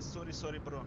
sorry, sorry, bro.